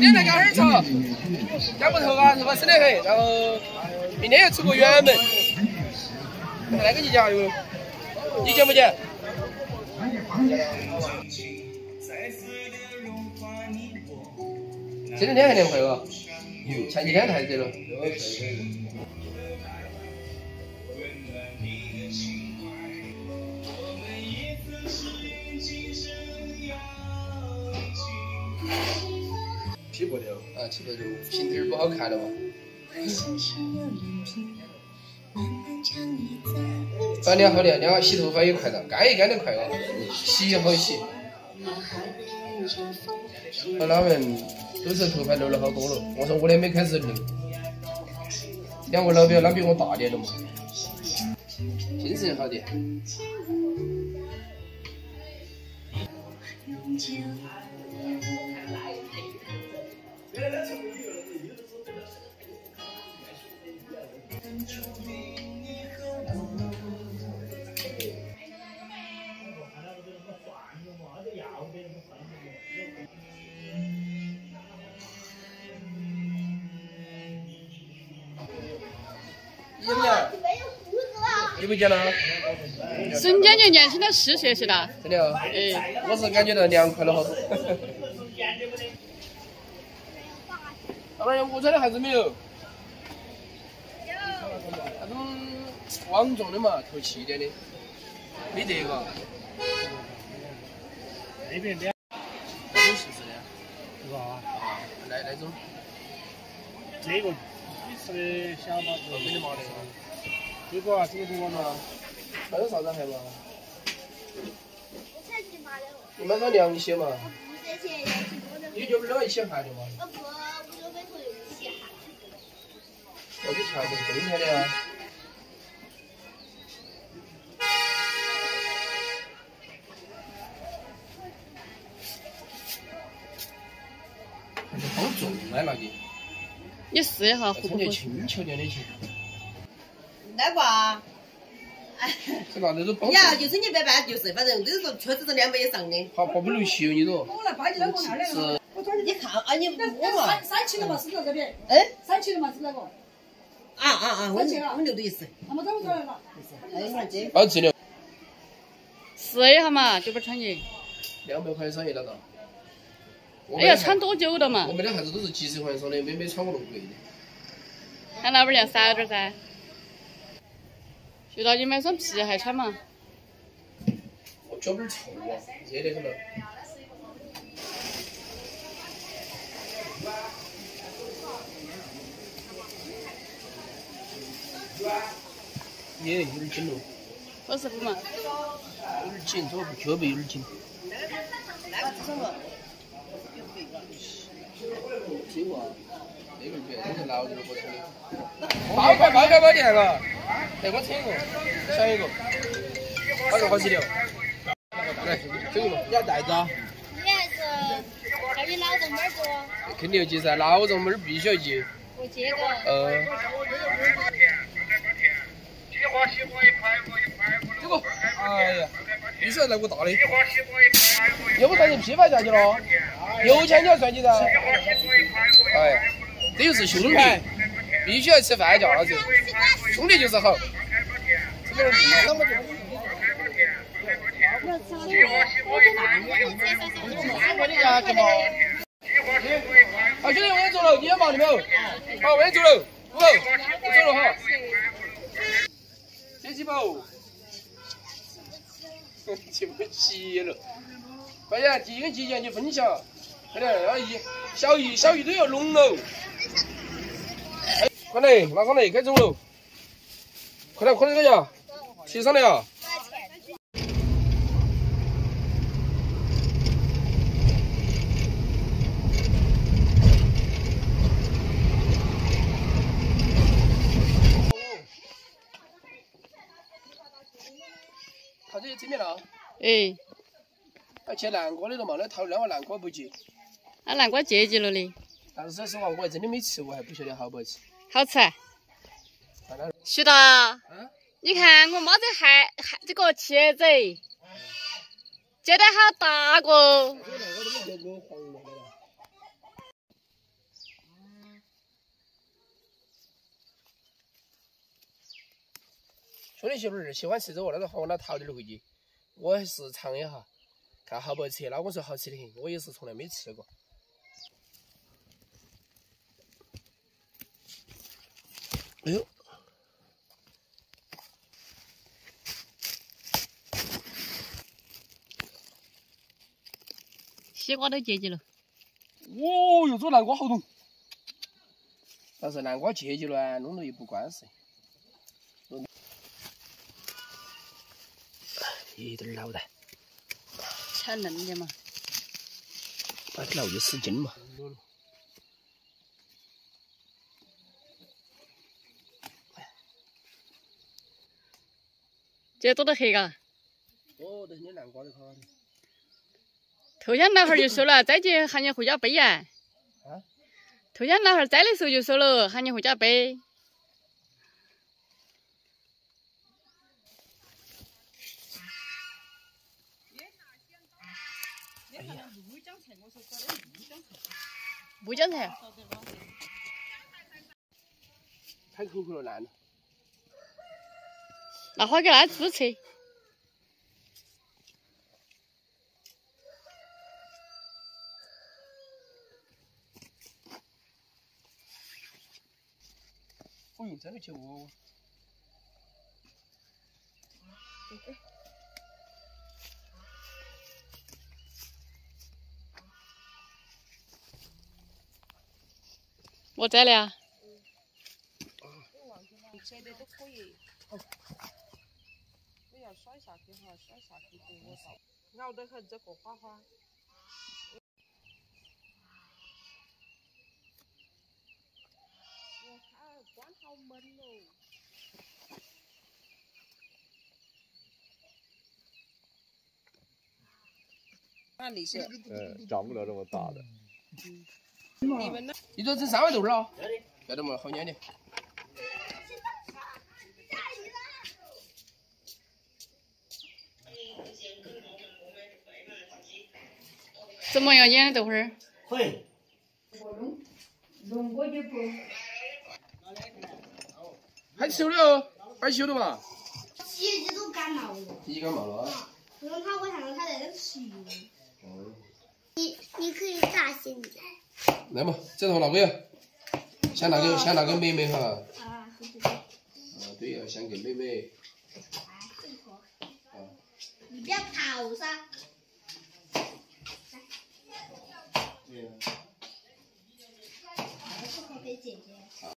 今天来干哈儿茶，两个头发头发生得很，然后明天又出个远门，来给你加油，你捡不捡？这两天还凉快哦，前几天太热了。七百六，啊，七百六，平底儿不好看了嘛。反正好的，你好洗头发也快了，干也干得快了，洗也好洗。我老们都是头发留了好多了，我说我的没开始留。两个老表，他比我大点的嘛，精神好点。有没有？有没见了？瞬间就年轻了四岁是啦。真的哦。哎，我是感觉到凉快了好多。老板，我这的孩子没有？有那种网状的嘛，透气一点的，没得嘎。那边两那种形式的，是吧？那那种，这个你吃的小马子，没得毛的。这个啊，这个多嘛？还有啥子还嘛？你买个凉鞋嘛？你就不要一起汗的嘛？我就穿个冬天的啊。好重啊那个，你试一下合不合穿起？轻巧点的去。那个啊，是那那种包呀，就是你别办，就是反正都是确实是两百以上的。怕怕不流血你说？我来巴结老公那两个，你看啊，你那摸嘛三，三七的嘛，是不是这边？哎，三七的嘛，是那个。啊啊啊，我们我们六度一十。那么怎么着了？哎，你看这，好质量，试一下嘛，就不穿你。两百块上一了到。哎呀，穿多久了嘛我？们的孩子都是几十块上的，没没穿过那么贵的。喊老板娘少点噻。就到你买双皮鞋穿嘛。我脚板儿臭啊，热得很了。个别，这是老点儿火车的。八块八块八钱嘎，来我扯一个，小一个，好多好几条。来，这个要袋子啊？你还是叫你老公们儿做，肯定要接噻，老肉门儿必须要接个。呃，这个，哎呀，必须要来个大的。又不算进批发价去了，油钱你要算起噻。哎，这就是兄弟，必须要吃饭价子，兄弟就是好。这个那么我的牙给嘛。好，兄弟，我先走了，你也忙你没有？好，我先走了，不，我走了哈。这几包，记不起了。快点，第一个季节你分享，快点，要一小鱼小鱼都要拢喽。哎，快点，拿上来，该走了。快点，快点，快点，提上来啊！他这这边了，哎，要切南瓜的了嘛？那头两个南瓜不结，那南瓜结结了的，但是说实话，我还真的没吃过，还不晓得好不好吃。好吃啊。徐大，嗯，你看我妈这还还这个茄子，结得好大个。这个我都没见过黄的了。兄弟媳妇儿喜欢吃这个，那个喊我那淘点儿回去，我还是尝一下，看好不好吃。老公说好吃的很，我也是从来没吃过。哎呦，西瓜都结结了，哦哟，这南瓜好重。但是南瓜结结了啊，弄了也不关事。一点儿脑袋，才嫩的嘛。把老就使劲嘛。这多得很嘎。哦，这些南瓜都好的。头天那会儿就说了，再去喊你回家背呀。啊？头天那会儿摘的时候就说了，喊你回家背。木姜菜，太口口了，烂了。那花给那猪吃。我用这个去哦。我摘了呀。摘的都可以。你要甩下去哈，甩下去给我倒，熬得很这个花花。我靠，光好闷哦。那你是嗯，长不了这么大的。一桌整三万多了，要得嘛，好撵的。怎么样演？等会儿。会。还修了哦，还修了嘛？洗衣机都感冒了，感冒了啊。不用它，我想让它在那洗。你你可以大声点。来嘛，这头哪个呀？像那个像那个妹妹哈。啊，对呀，先给妹妹。你不要跑噻。对呀。不可给姐姐。